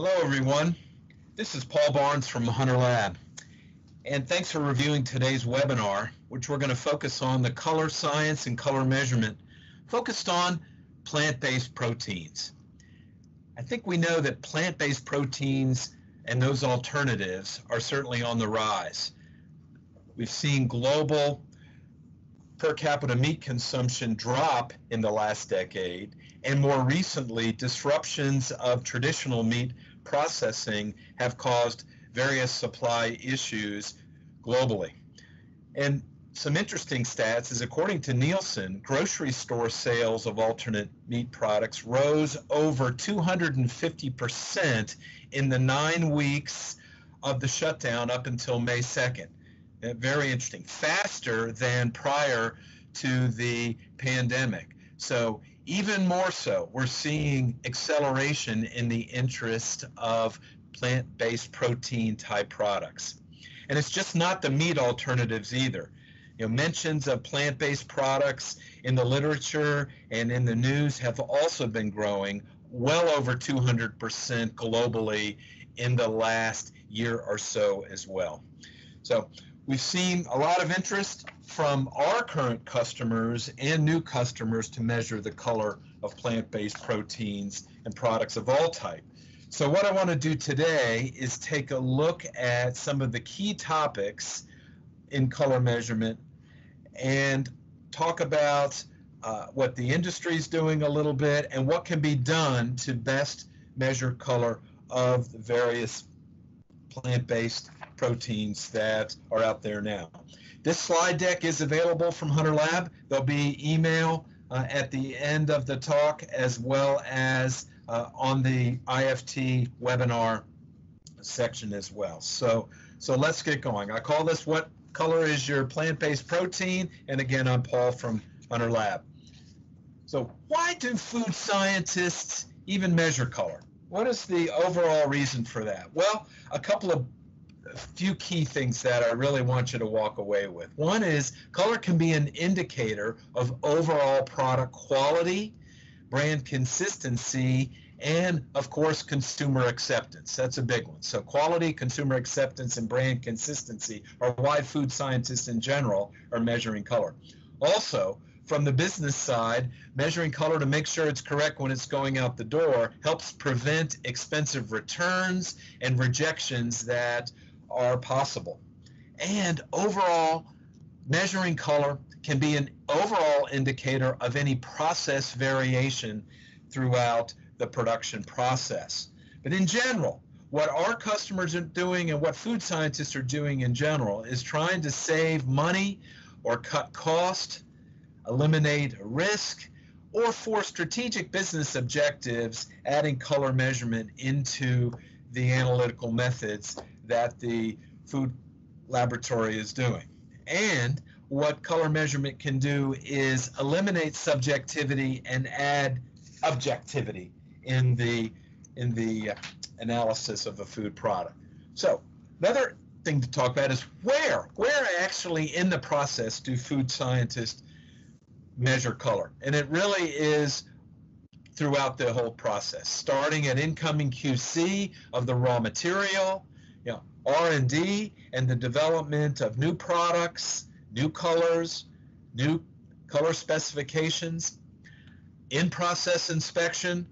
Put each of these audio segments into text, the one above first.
Hello, everyone. This is Paul Barnes from Hunter Lab. And thanks for reviewing today's webinar, which we're going to focus on the color science and color measurement focused on plant-based proteins. I think we know that plant-based proteins and those alternatives are certainly on the rise. We've seen global per capita meat consumption drop in the last decade, and more recently, disruptions of traditional meat processing have caused various supply issues globally. And some interesting stats is according to Nielsen, grocery store sales of alternate meat products rose over 250% in the nine weeks of the shutdown up until May 2nd. Uh, very interesting. Faster than prior to the pandemic. So even more so, we're seeing acceleration in the interest of plant-based protein type products. And it's just not the meat alternatives either. You know, mentions of plant-based products in the literature and in the news have also been growing well over 200% globally in the last year or so as well. So we've seen a lot of interest from our current customers and new customers to measure the color of plant-based proteins and products of all type. So what I want to do today is take a look at some of the key topics in color measurement and talk about uh, what the industry is doing a little bit and what can be done to best measure color of the various plant-based proteins that are out there now. This slide deck is available from Hunter Lab. There'll be email uh, at the end of the talk as well as uh, on the IFT webinar section as well. So, so let's get going. I call this what color is your plant-based protein? And again, I'm Paul from Hunter Lab. So why do food scientists even measure color? What is the overall reason for that? Well, a couple of few key things that I really want you to walk away with. One is color can be an indicator of overall product quality, brand consistency, and of course consumer acceptance. That's a big one. So quality, consumer acceptance, and brand consistency are why food scientists in general are measuring color. Also, from the business side, measuring color to make sure it's correct when it's going out the door helps prevent expensive returns and rejections that are possible. And overall, measuring color can be an overall indicator of any process variation throughout the production process. But in general, what our customers are doing and what food scientists are doing in general is trying to save money or cut cost eliminate risk, or for strategic business objectives, adding color measurement into the analytical methods that the food laboratory is doing. And what color measurement can do is eliminate subjectivity and add objectivity in the in the analysis of a food product. So another thing to talk about is where where actually in the process do food scientists measure color. And it really is throughout the whole process, starting at incoming QC of the raw material, R&D and the development of new products, new colors, new color specifications, in-process inspection,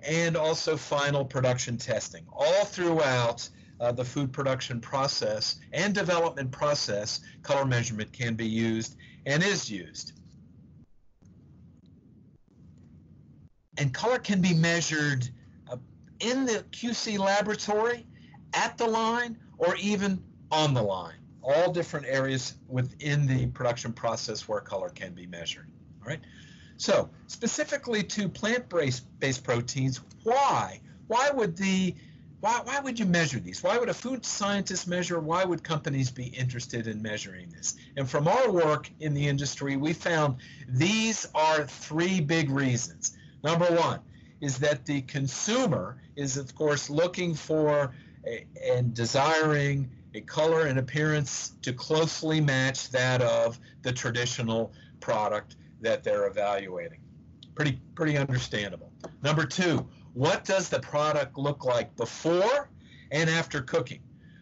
and also final production testing. All throughout uh, the food production process and development process, color measurement can be used and is used. and color can be measured uh, in the QC laboratory, at the line, or even on the line. All different areas within the production process where color can be measured. All right. So specifically to plant-based proteins, why? Why would the why, why would you measure these? Why would a food scientist measure? Why would companies be interested in measuring this? And from our work in the industry, we found these are three big reasons. Number one is that the consumer is, of course, looking for and desiring a color and appearance to closely match that of the traditional product that they're evaluating. Pretty, pretty understandable. Number two, What does the product look like before and after cooking?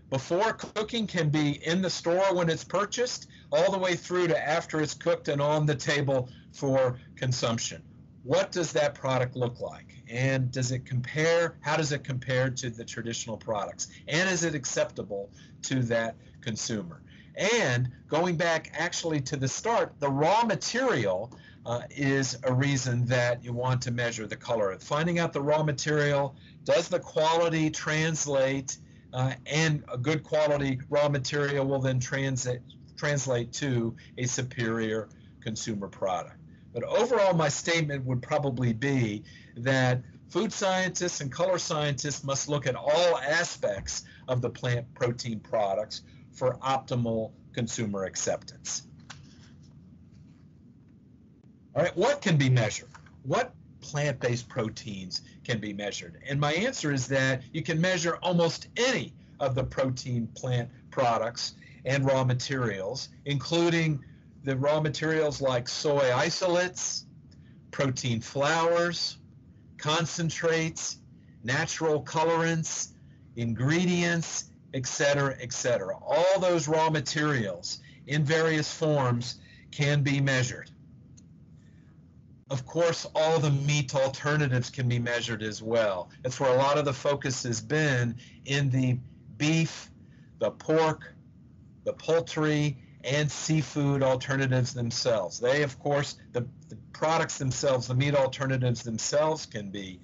Before cooking can be in the store when it's purchased, all the way through to after it's cooked and on the table for consumption. What does that product look like? And does it compare? How does it compare to the traditional products? And is it acceptable to that consumer? And going back actually to the start, the raw material uh, is a reason that you want to measure the color. Finding out the raw material, does the quality translate, uh, and a good quality raw material will then transit, translate to a superior consumer product. But overall, my statement would probably be that food scientists and color scientists must look at all aspects of the plant protein products for optimal consumer acceptance. All right, what can be measured? What plant-based proteins can be measured? And my answer is that you can measure almost any of the protein plant products and raw materials, including the raw materials like soy isolates, protein flours, concentrates, natural colorants, ingredients, etc., etc. All those raw materials in various forms can be measured. Of course, all the meat alternatives can be measured as well. That's where a lot of the focus has been in the beef, the pork, the poultry, and seafood alternatives themselves. They, of course, the, the products themselves, the meat alternatives themselves can be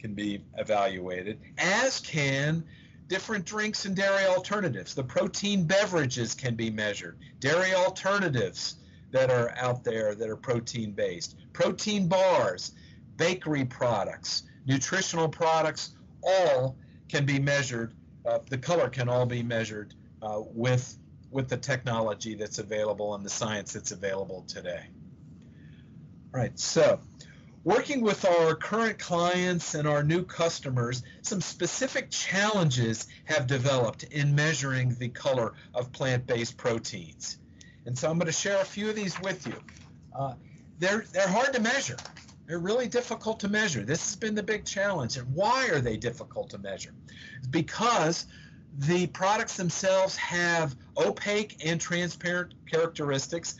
can be evaluated, as can different drinks and dairy alternatives. The protein beverages can be measured. Dairy alternatives that are out there that are protein based. Protein bars, bakery products, nutritional products, all can be measured. Uh, the color can all be measured uh, with, with the technology that's available and the science that's available today. All right, so Working with our current clients and our new customers, some specific challenges have developed in measuring the color of plant-based proteins. And so I'm going to share a few of these with you. Uh, they're, they're hard to measure. They're really difficult to measure. This has been the big challenge. And why are they difficult to measure? Because the products themselves have opaque and transparent characteristics,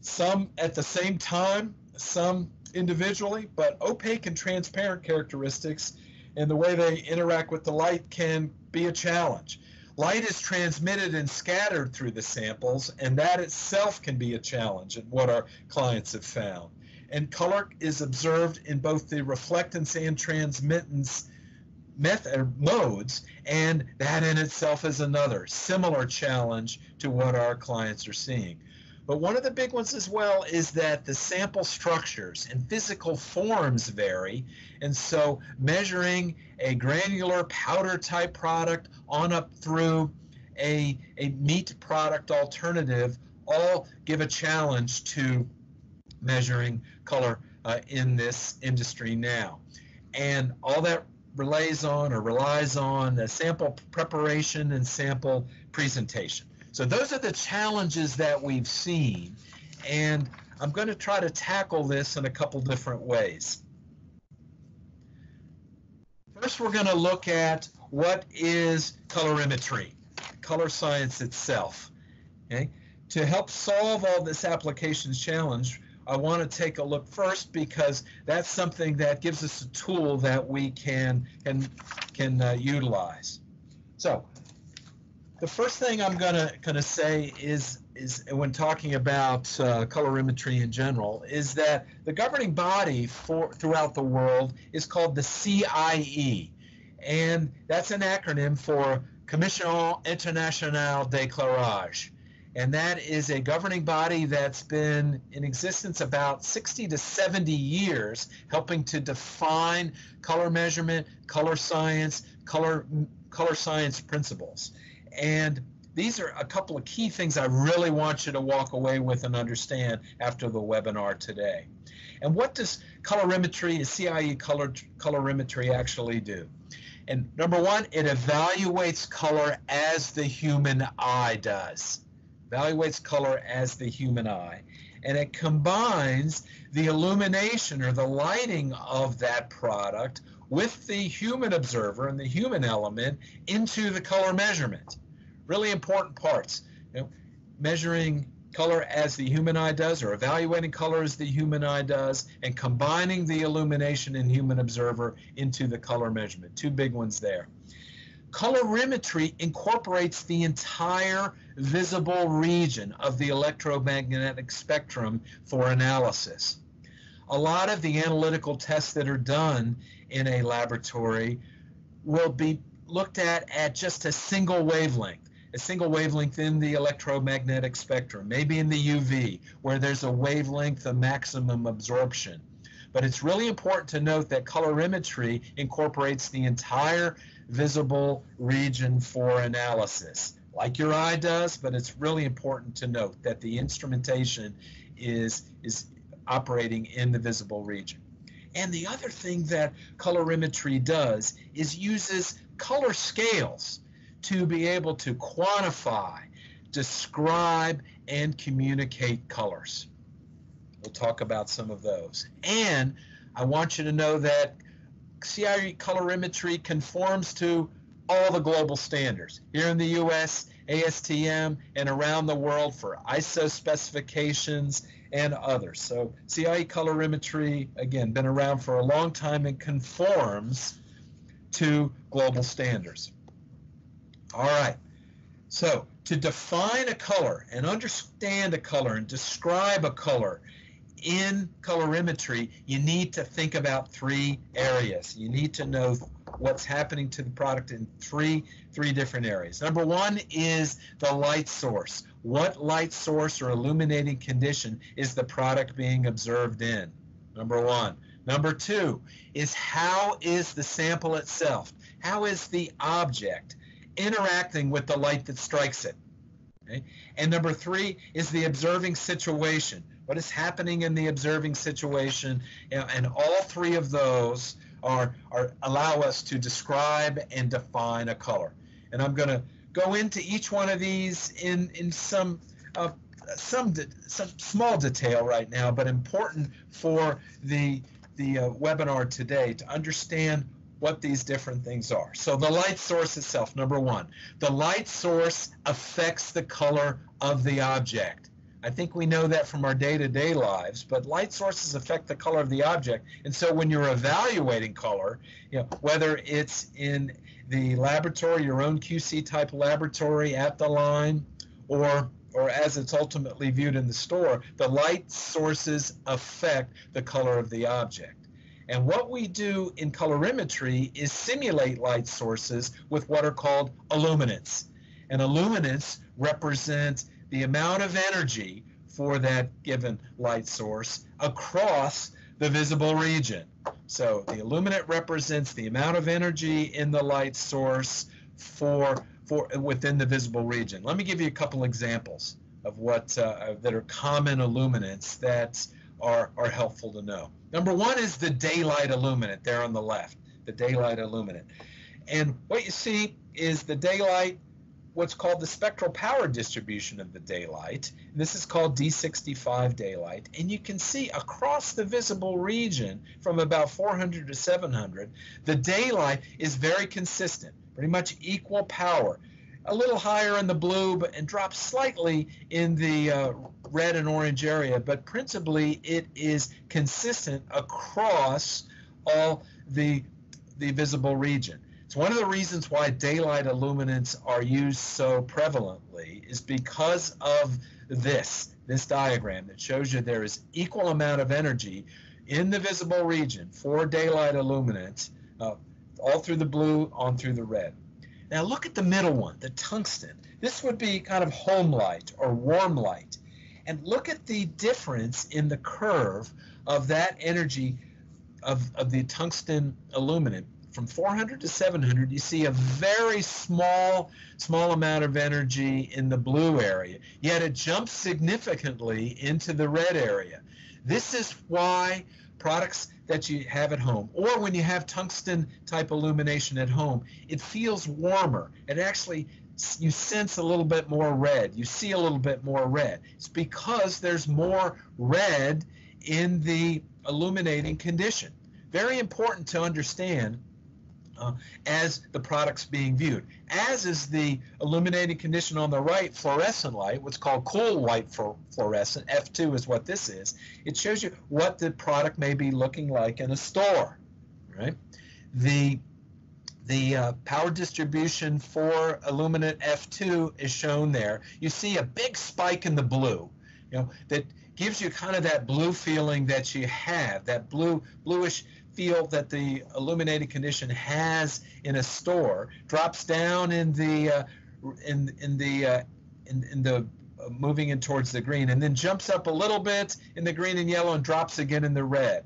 some at the same time, some individually, but opaque and transparent characteristics and the way they interact with the light can be a challenge. Light is transmitted and scattered through the samples, and that itself can be a challenge and what our clients have found. And color is observed in both the reflectance and transmittance method modes, and that in itself is another similar challenge to what our clients are seeing. But one of the big ones as well is that the sample structures and physical forms vary. And so measuring a granular powder type product on up through a, a meat product alternative all give a challenge to measuring color uh, in this industry now. And all that relays on or relies on the sample preparation and sample presentation. So those are the challenges that we've seen. And I'm going to try to tackle this in a couple different ways. First, we're going to look at what is colorimetry, color science itself. Okay? To help solve all this applications challenge, I want to take a look first because that's something that gives us a tool that we can can can uh, utilize. So the first thing I'm gonna gonna say is is when talking about uh, colorimetry in general is that the governing body for throughout the world is called the CIE, and that's an acronym for Commission Internationale d'Éclairage, and that is a governing body that's been in existence about 60 to 70 years, helping to define color measurement, color science, color color science principles. And these are a couple of key things I really want you to walk away with and understand after the webinar today. And what does colorimetry, CIE color, colorimetry actually do? And number one, it evaluates color as the human eye does. Evaluates color as the human eye. And it combines the illumination or the lighting of that product with the human observer and the human element into the color measurement. Really important parts. You know, measuring color as the human eye does or evaluating color as the human eye does and combining the illumination and human observer into the color measurement. Two big ones there. Colorimetry incorporates the entire visible region of the electromagnetic spectrum for analysis. A lot of the analytical tests that are done in a laboratory will be looked at at just a single wavelength, a single wavelength in the electromagnetic spectrum, maybe in the UV, where there's a wavelength of maximum absorption. But it's really important to note that colorimetry incorporates the entire visible region for analysis, like your eye does, but it's really important to note that the instrumentation is, is operating in the visible region. And the other thing that colorimetry does is uses color scales to be able to quantify, describe, and communicate colors. We'll talk about some of those. And I want you to know that CIE colorimetry conforms to all the global standards. Here in the US, ASTM, and around the world for ISO specifications and others. So CIE colorimetry, again, been around for a long time and conforms to global standards. All right, so to define a color and understand a color and describe a color in colorimetry, you need to think about three areas. You need to know what's happening to the product in three three different areas. Number one is the light source. What light source or illuminating condition is the product being observed in? Number one. Number two is how is the sample itself? How is the object interacting with the light that strikes it? Okay? And number three is the observing situation. What is happening in the observing situation? And all three of those are, are allow us to describe and define a color. And I'm going to go into each one of these in in some uh, some some small detail right now, but important for the the uh, webinar today to understand what these different things are. So the light source itself, number one, the light source affects the color of the object. I think we know that from our day-to-day lives, but light sources affect the color of the object. And so when you're evaluating color, you know, whether it's in the laboratory, your own QC type laboratory at the line, or or as it's ultimately viewed in the store, the light sources affect the color of the object. And what we do in colorimetry is simulate light sources with what are called illuminants. And illuminants represent the amount of energy for that given light source across the visible region. So the illuminant represents the amount of energy in the light source for, for within the visible region. Let me give you a couple examples of what uh, that are common illuminants that are, are helpful to know. Number one is the daylight illuminant there on the left, the daylight illuminant. And what you see is the daylight what's called the spectral power distribution of the daylight. This is called D65 daylight. And you can see across the visible region from about 400 to 700, the daylight is very consistent, pretty much equal power. A little higher in the blue but, and drops slightly in the uh, red and orange area, but principally it is consistent across all the, the visible region. It's one of the reasons why daylight illuminants are used so prevalently is because of this, this diagram that shows you there is equal amount of energy in the visible region for daylight illuminants, uh, all through the blue, on through the red. Now look at the middle one, the tungsten. This would be kind of home light or warm light. And look at the difference in the curve of that energy of, of the tungsten illuminant from 400 to 700, you see a very small, small amount of energy in the blue area, yet it jumps significantly into the red area. This is why products that you have at home, or when you have tungsten type illumination at home, it feels warmer. It actually you sense a little bit more red. You see a little bit more red. It's because there's more red in the illuminating condition very important to understand uh, as the product's being viewed. As is the illuminating condition on the right, fluorescent light, what's called cool white fluorescent, F2 is what this is. It shows you what the product may be looking like in a store, right? The the uh, power distribution for Illuminant F2 is shown there. You see a big spike in the blue, you know, that gives you kind of that blue feeling that you have, that blue bluish feel that the illuminated condition has in a store drops down in the uh, in in the uh, in, in the uh, moving in towards the green and then jumps up a little bit in the green and yellow and drops again in the red.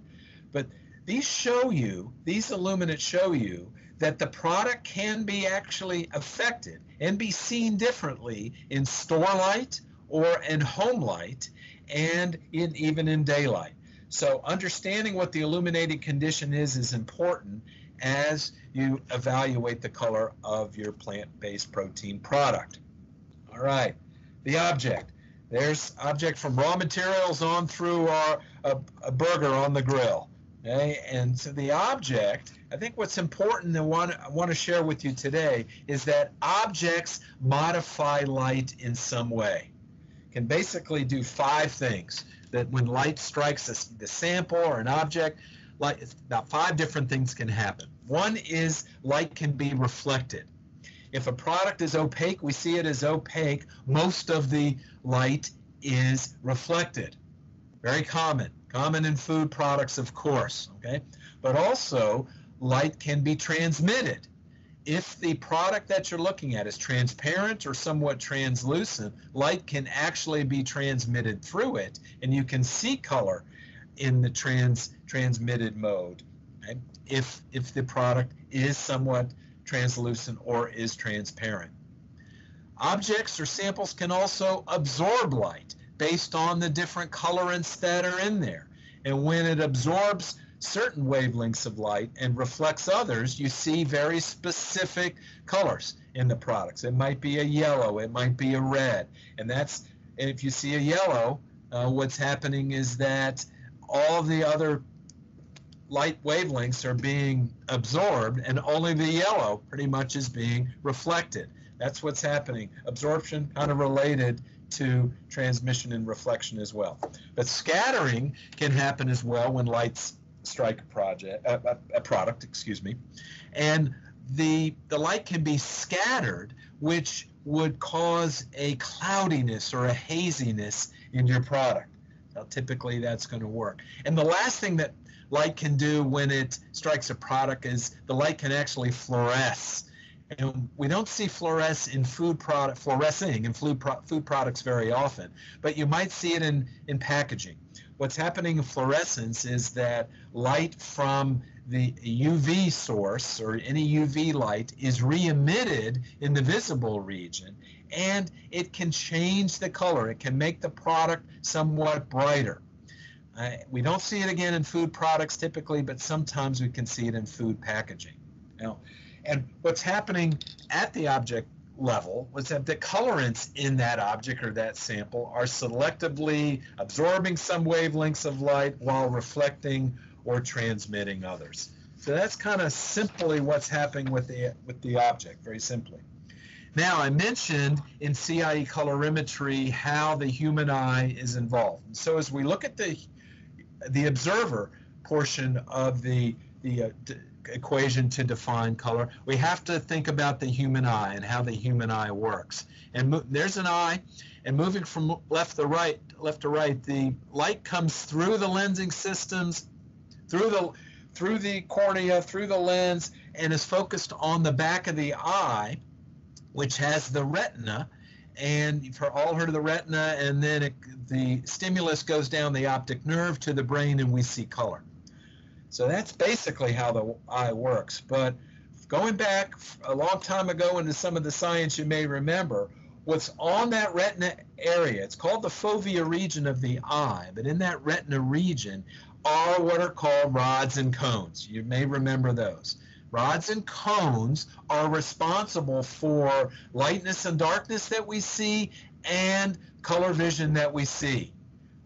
But these show you these illuminants show you that the product can be actually affected and be seen differently in store light or in home light and in even in daylight so understanding what the illuminated condition is is important as you evaluate the color of your plant-based protein product. All right, the object. There's object from raw materials on through our, a, a burger on the grill. Okay, and so the object, I think what's important and want, I want to share with you today is that objects modify light in some way. Can basically do five things that when light strikes a, the sample or an object, about five different things can happen. One is light can be reflected. If a product is opaque, we see it as opaque. Most of the light is reflected. Very common. Common in food products, of course. Okay, but also light can be transmitted if the product that you're looking at is transparent or somewhat translucent, light can actually be transmitted through it, and you can see color in the trans transmitted mode. If if the product is somewhat translucent or is transparent. Objects or samples can also absorb light based on the different colorants that are in there. And when it absorbs certain wavelengths of light and reflects others, you see very specific colors in the products. It might be a yellow, it might be a red, and that's and if you see a yellow, uh, what's happening is that all the other light wavelengths are being absorbed and only the yellow pretty much is being reflected. That's what's happening. Absorption kind of related to transmission and reflection as well. But scattering can happen as well when light's strike a project, a, a, a product, excuse me, and the the light can be scattered, which would cause a cloudiness or a haziness in your product. Now, typically, that's going to work. And the last thing that light can do when it strikes a product is the light can actually fluoresce. And we don't see fluoresce in food product, fluorescing in food, pro, food products very often, but you might see it in, in packaging what's happening in fluorescence is that light from the UV source or any UV light is re-emitted in the visible region and it can change the color. It can make the product somewhat brighter. Uh, we don't see it again in food products typically, but sometimes we can see it in food packaging. Now, and what's happening at the object level was that the colorants in that object or that sample are selectively absorbing some wavelengths of light while reflecting or transmitting others. So that's kind of simply what's happening with the, with the object, very simply. Now, I mentioned in CIE colorimetry how the human eye is involved. so as we look at the, the observer portion of the, the uh, equation to define color, we have to think about the human eye and how the human eye works. And there's an eye, and moving from left to right, left to right, the light comes through the lensing systems, through the through the cornea, through the lens, and is focused on the back of the eye, which has the retina. And you've all heard of the retina, and then it, the stimulus goes down the optic nerve to the brain, and we see color. So that's basically how the eye works. But going back a long time ago into some of the science you may remember, what's on that retina area, it's called the fovea region of the eye, but in that retina region are what are called rods and cones. You may remember those. Rods and cones are responsible for lightness and darkness that we see and color vision that we see.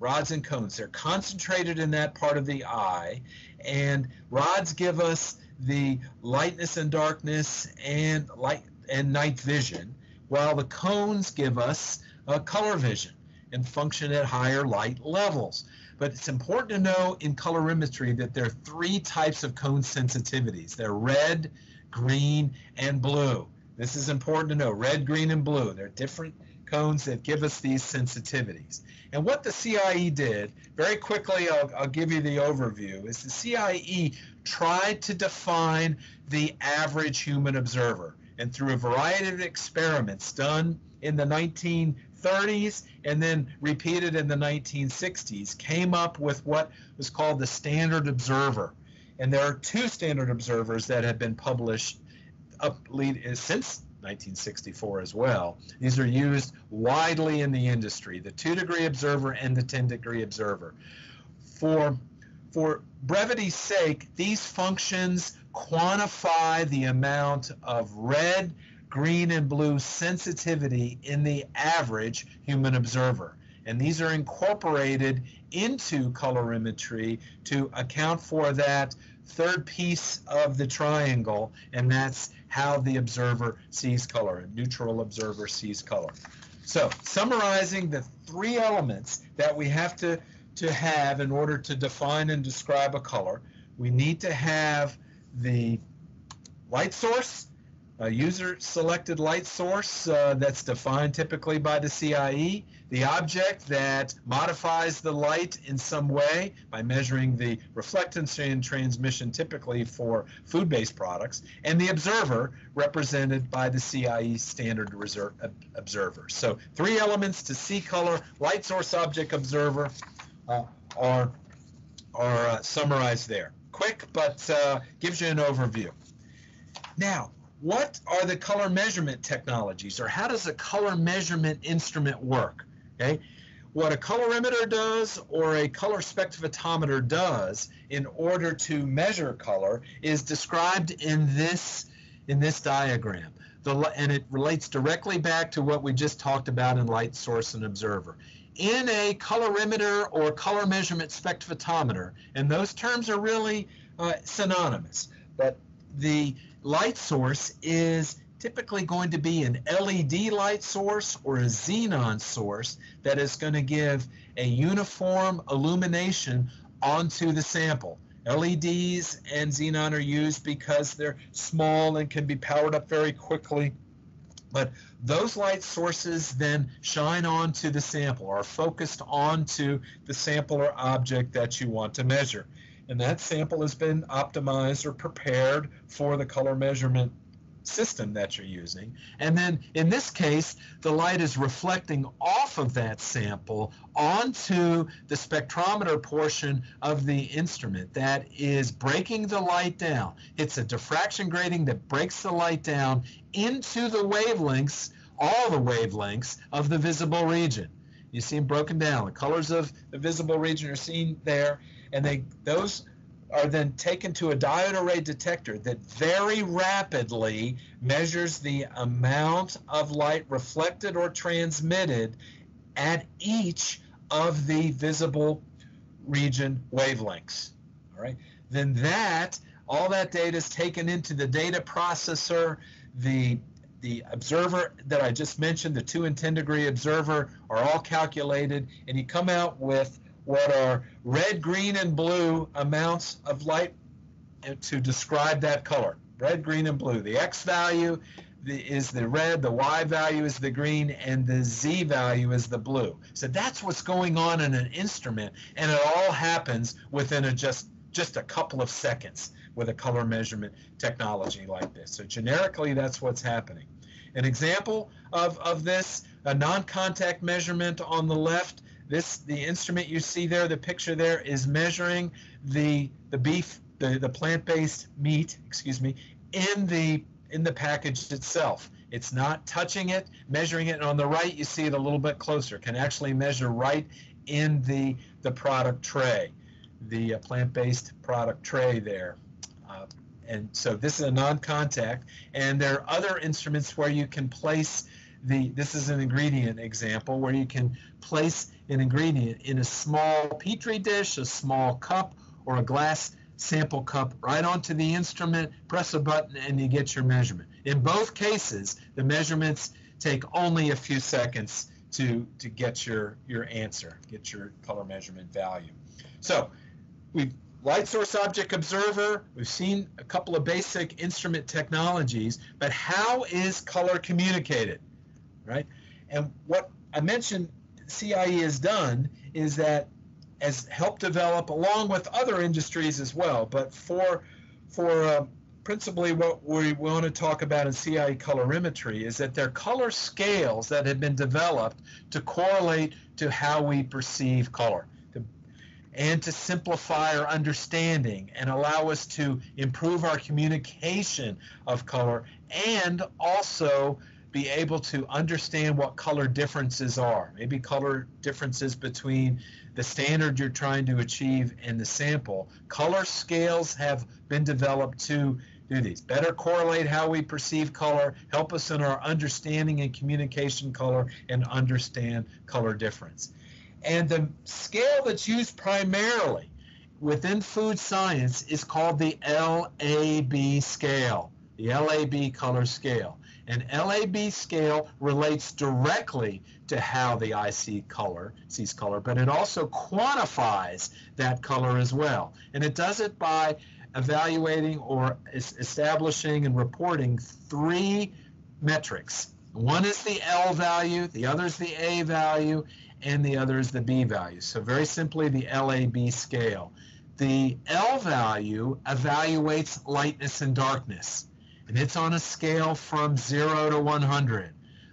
Rods and cones, they're concentrated in that part of the eye And rods give us the lightness and darkness and light and night vision, while the cones give us uh, color vision and function at higher light levels. But it's important to know in colorimetry that there are three types of cone sensitivities. They're red, green, and blue. This is important to know, red, green, and blue. They're different cones that give us these sensitivities. And what the CIE did, very quickly, I'll, I'll give you the overview, is the CIE tried to define the average human observer. And through a variety of experiments done in the 1930s and then repeated in the 1960s, came up with what was called the standard observer. And there are two standard observers that have been published up lead, since 1964 as well. These are used widely in the industry, the 2 degree observer and the 10 degree observer. For, for brevity's sake, these functions quantify the amount of red, green, and blue sensitivity in the average human observer. And these are incorporated into colorimetry to account for that third piece of the triangle, and that's how the observer sees color. A neutral observer sees color. So summarizing the three elements that we have to, to have in order to define and describe a color, we need to have the light source, a user selected light source uh, that's defined typically by the CIE, the object that modifies the light in some way by measuring the reflectance and transmission typically for food-based products, and the observer represented by the CIE standard observer. So three elements to see color, light source object observer uh, are, are uh, summarized there. Quick, but uh, gives you an overview. Now, what are the color measurement technologies or how does a color measurement instrument work? Okay, what a colorimeter does or a color spectrophotometer does in order to measure color is described in this in this diagram. The, and it relates directly back to what we just talked about in light source and observer. In a colorimeter or color measurement spectrophotometer, and those terms are really uh, synonymous, but the light source is typically going to be an LED light source or a xenon source that is going to give a uniform illumination onto the sample. LEDs and xenon are used because they're small and can be powered up very quickly. But those light sources then shine onto the sample, are focused onto the sample or object that you want to measure and that sample has been optimized or prepared for the color measurement system that you're using. And then in this case, the light is reflecting off of that sample onto the spectrometer portion of the instrument that is breaking the light down. It's a diffraction grating that breaks the light down into the wavelengths, all the wavelengths of the visible region. You see them broken down. The colors of the visible region are seen there and they those are then taken to a diode array detector that very rapidly measures the amount of light reflected or transmitted at each of the visible region wavelengths. All right. Then that all that data is taken into the data processor. The the observer that I just mentioned, the 2 and 10 degree observer, are all calculated, and you come out with what are red, green, and blue amounts of light to describe that color. Red, green, and blue. The X value is the red, the Y value is the green, and the Z value is the blue. So that's what's going on in an instrument, and it all happens within a just just a couple of seconds with a color measurement technology like this. So generically, that's what's happening. An example of, of this, a non-contact measurement on the left this the instrument you see there, the picture there is measuring the the beef, the, the plant-based meat, excuse me, in the in the package itself. It's not touching it, measuring it. And on the right, you see it a little bit closer. Can actually measure right in the the product tray, the uh, plant-based product tray there. Uh, and so this is a non-contact. And there are other instruments where you can place the. This is an ingredient example where you can place an ingredient in a small petri dish, a small cup, or a glass sample cup right onto the instrument, press a button, and you get your measurement. In both cases, the measurements take only a few seconds to, to get your, your answer, get your color measurement value. So we light source object observer, we've seen a couple of basic instrument technologies, but how is color communicated, right? And what I mentioned CIE has done is that has helped develop along with other industries as well, but for for uh, principally what we want to talk about in CIE colorimetry is that there are color scales that have been developed to correlate to how we perceive color and to simplify our understanding and allow us to improve our communication of color and also be able to understand what color differences are. Maybe color differences between the standard you're trying to achieve and the sample. Color scales have been developed to do these. Better correlate how we perceive color, help us in our understanding and communication color, and understand color difference. And the scale that's used primarily within food science is called the LAB scale, the LAB color scale. An LAB scale relates directly to how the eye see color, sees color, but it also quantifies that color as well. And it does it by evaluating or establishing and reporting three metrics. One is the L value, the other is the A value, and the other is the B value. So very simply the LAB scale. The L value evaluates lightness and darkness, and it's on a scale from 0 to 100.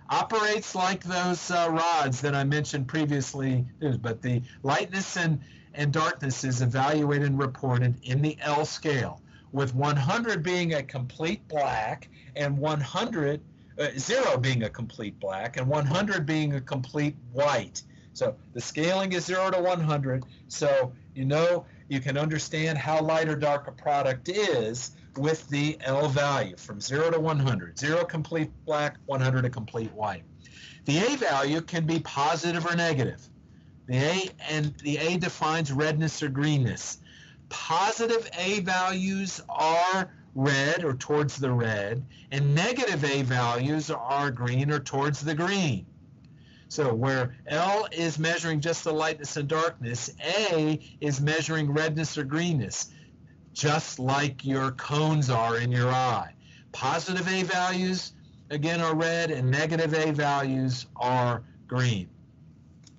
Operates like those uh, rods that I mentioned previously, but the lightness and, and darkness is evaluated and reported in the L scale, with 100 being a complete black and 100 uh, zero being a complete black and 100 being a complete white. So the scaling is 0 to 100. So you know you can understand how light or dark a product is with the L value from 0 to 100. 0 complete black, 100 a complete white. The A value can be positive or negative. The A and the A defines redness or greenness. Positive A values are red or towards the red, and negative A values are green or towards the green. So where L is measuring just the lightness and darkness, A is measuring redness or greenness, just like your cones are in your eye. Positive A values, again, are red, and negative A values are green.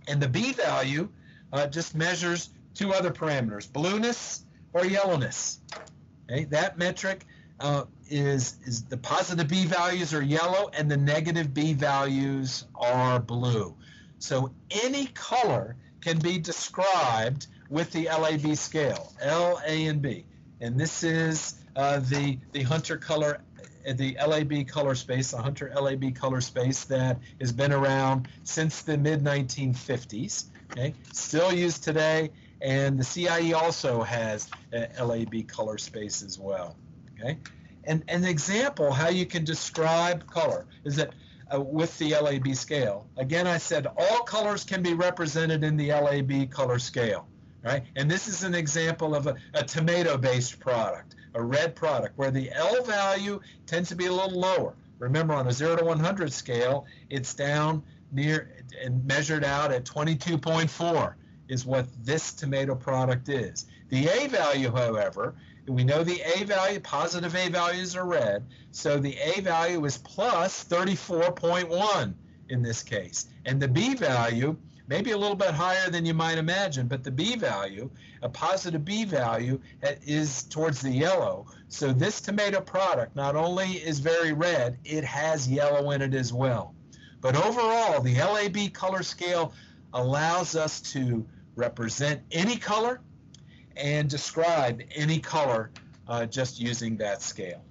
And the B value uh, just measures two other parameters, blueness or yellowness. Okay, that metric uh, is, is the positive B values are yellow and the negative B values are blue. So any color can be described with the LAB scale, L, A, and B. And this is uh, the, the Hunter color, the LAB color space, the Hunter LAB color space that has been around since the mid 1950s. Okay, still used today, and the CIE also has a LAB color space as well. Okay, and an example how you can describe color is that uh, with the LAB scale. Again, I said all colors can be represented in the LAB color scale, right? And this is an example of a, a tomato-based product, a red product, where the L value tends to be a little lower. Remember, on a 0 to 100 scale, it's down near and measured out at 22.4 is what this tomato product is. The A value, however, we know the A value, positive A values are red, so the A value is plus 34.1 in this case. And the B value, maybe a little bit higher than you might imagine, but the B value, a positive B value, is towards the yellow. So this tomato product not only is very red, it has yellow in it as well. But overall, the LAB color scale allows us to represent any color and describe any color uh, just using that scale.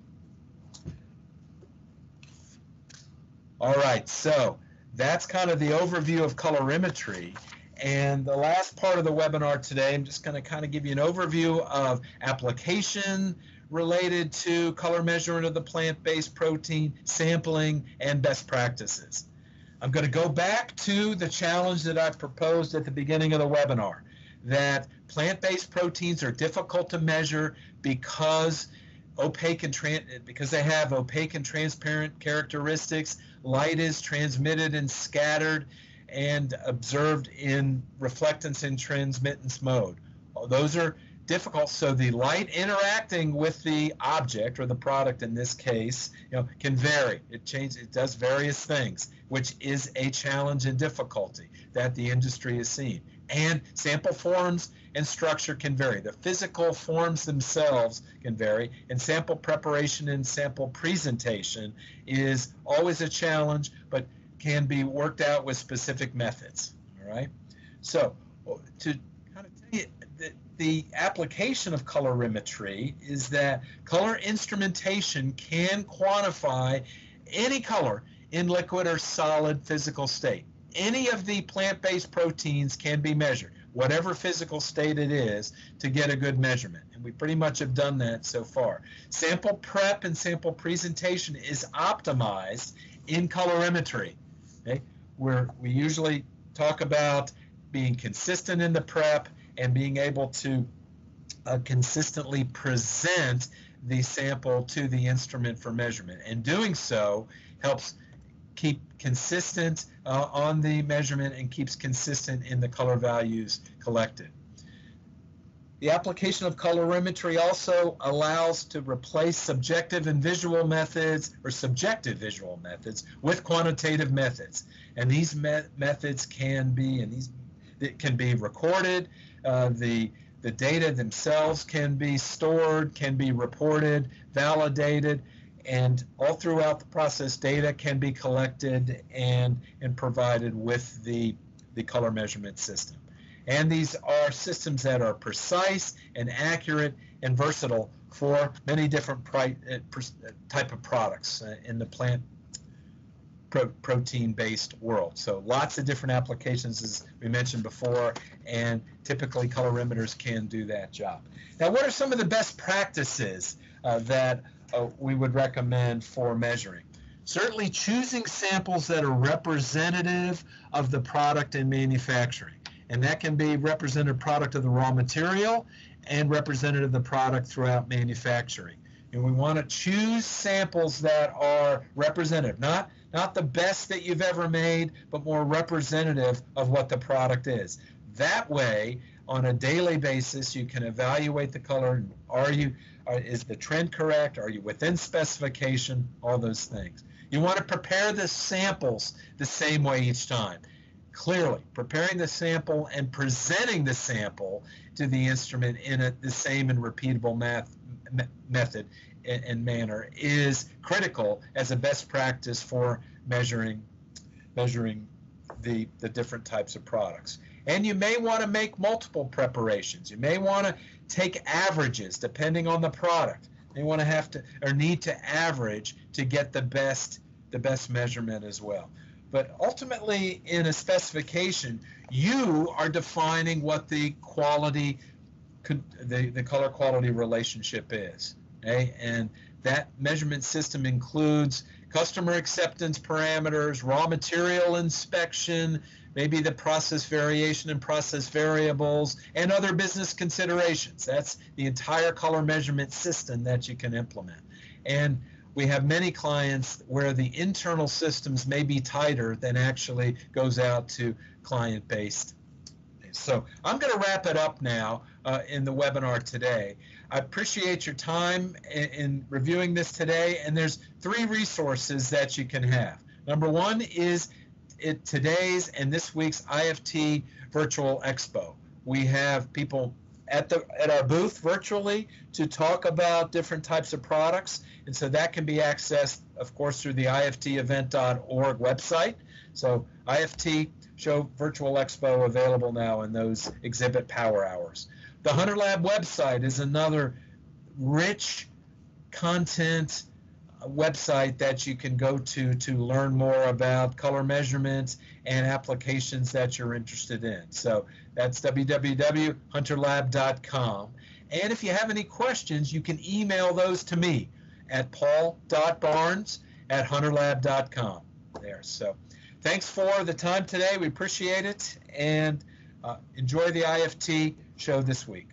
All right, so that's kind of the overview of colorimetry. And the last part of the webinar today, I'm just going to kind of give you an overview of application related to color measurement of the plant-based protein, sampling, and best practices. I'm going to go back to the challenge that I proposed at the beginning of the webinar that plant-based proteins are difficult to measure because opaque and because they have opaque and transparent characteristics. Light is transmitted and scattered and observed in reflectance and transmittance mode. Those are difficult. So the light interacting with the object or the product in this case, you know, can vary. It changes. It does various things, which is a challenge and difficulty that the industry has seen. And sample forms and structure can vary. The physical forms themselves can vary, and sample preparation and sample presentation is always a challenge, but can be worked out with specific methods. All right. So to kind of tell you the, the application of colorimetry is that color instrumentation can quantify any color in liquid or solid physical state. Any of the plant-based proteins can be measured, whatever physical state it is, to get a good measurement. And we pretty much have done that so far. Sample prep and sample presentation is optimized in colorimetry. Okay? Where we usually talk about being consistent in the prep and being able to uh, consistently present the sample to the instrument for measurement. And doing so helps keep consistent uh, on the measurement and keeps consistent in the color values collected. The application of colorimetry also allows to replace subjective and visual methods or subjective visual methods with quantitative methods. And these me methods can be and these it can be recorded. Uh, the the data themselves can be stored, can be reported, validated, and all throughout the process, data can be collected and and provided with the the color measurement system. And these are systems that are precise and accurate and versatile for many different uh, type of products uh, in the plant pro protein-based world. So lots of different applications, as we mentioned before, and typically colorimeters can do that job. Now, what are some of the best practices uh, that uh, we would recommend for measuring? Certainly choosing samples that are representative of the product in manufacturing and that can be representative product of the raw material and representative of the product throughout manufacturing. And we want to choose samples that are representative, not not the best that you've ever made, but more representative of what the product is. That way, on a daily basis, you can evaluate the color. Are you is the trend correct? Are you within specification? All those things. You want to prepare the samples the same way each time clearly preparing the sample and presenting the sample to the instrument in a, the same and repeatable math, me, method and, and, manner is critical as a best practice for measuring measuring the, the different types of products. And you may want to make multiple preparations. You may want to take averages depending on the product. They want to have to or need to average to get the best the best measurement as well. But ultimately, in a specification, you are defining what the quality, the, the color quality relationship is. Okay? And that measurement system includes customer acceptance parameters, raw material inspection, maybe the process variation and process variables, and other business considerations. That's the entire color measurement system that you can implement. And we have many clients where the internal systems may be tighter than actually goes out to client-based. So I'm going to wrap it up now uh, in the webinar today. I appreciate your time in, in reviewing this today, and there's three resources that you can have. Number one is it, today's and this week's IFT Virtual Expo. We have people at the at our booth virtually to talk about different types of products. And so that can be accessed, of course, through the iftevent.org website. So IFT Show Virtual Expo available now in those exhibit power hours. The HunterLab website is another rich content website that you can go to to learn more about color measurements and applications that you're interested in. So that's www.hunterlab.com. And if you have any questions, you can email those to me at paul.barnes at hunterlab.com. There. So thanks for the time today. We appreciate it. And Uh, enjoy the IFT show this week.